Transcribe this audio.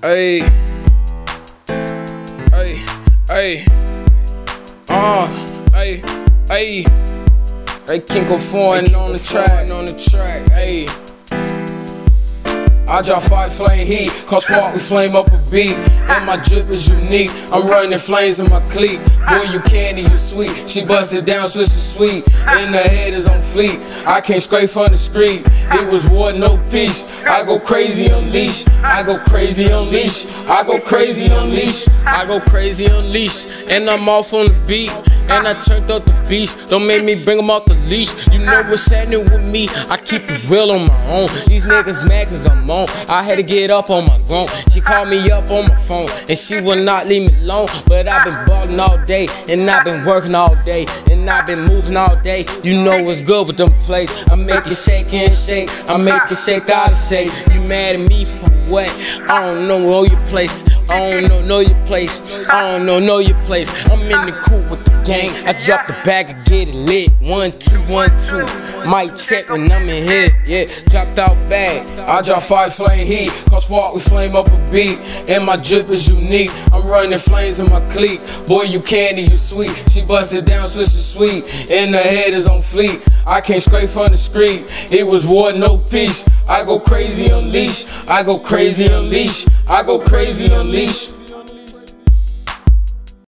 Hey, hey, hey, uh, hey, hey, hey, Kinko foreign on the track, on the track, hey. I drop fire flame heat, cause walk we flame up a beat. And my drip is unique. I'm running flames in my cleat. Boy, you candy, you sweet. She busted down, switch to sweet. And the head is on fleet. I can't scrape from the street. It was war, no peace. I go crazy unleash. I go crazy unleash. I go crazy unleash. I go crazy unleash. And I'm off on the beat. And I turned up the beast. Don't make me bring them off the leash. You know what's happening with me. I keep it real on my own. These niggas mad cause I'm on. I had to get up on my grown. She called me up on my phone. And she will not leave me alone. But I've been ballin' all day. And I've been working all day. And I've been moving all day. You know what's good with them plays. I make it shake and shake. I make it shake out of shape. You mad at me for what? I don't know, know your place. I don't know, know your place. I don't know, know your place. I'm in the coop with the gang. I drop the bag and get it lit. One, two, one, two. Might check when I'm in here. Yeah, dropped out bag. I drop five flame heat. Cause walk we flame up a beat. And my drip is unique. I'm running flames in my cleat. Boy, you candy, you sweet. She busted down, switch to sweet. And the head is on fleet. I can't scrape from the street. It was war, no peace. I go crazy unleash. I go crazy unleash. I go crazy unleash.